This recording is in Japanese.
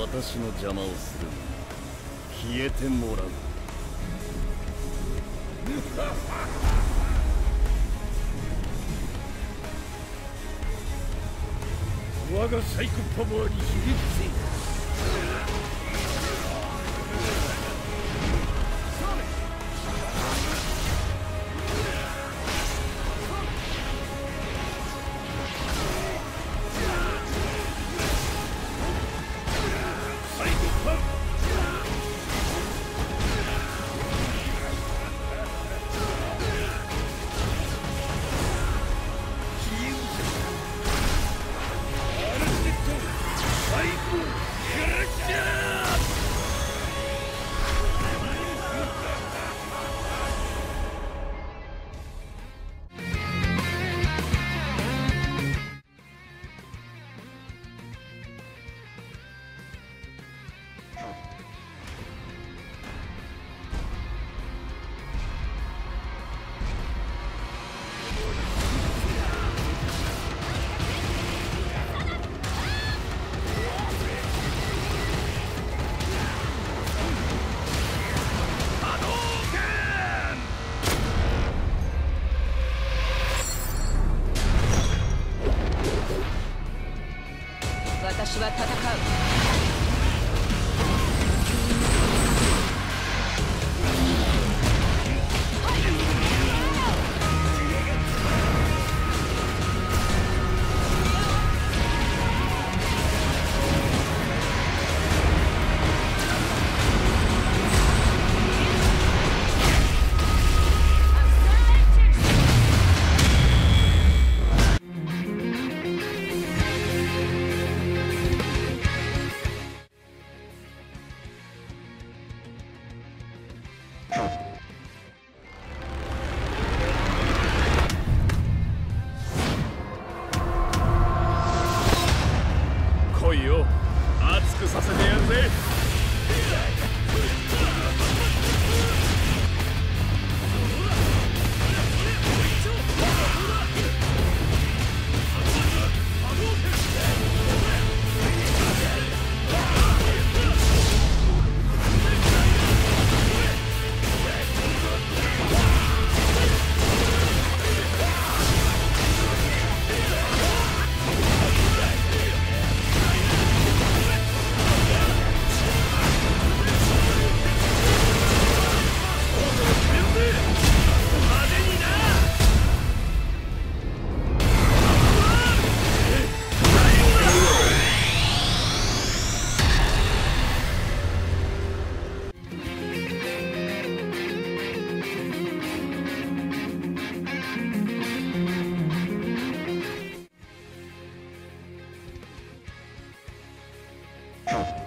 私の邪魔をする消えてもらう。我がサイコパワーにひれ伏せ Oh.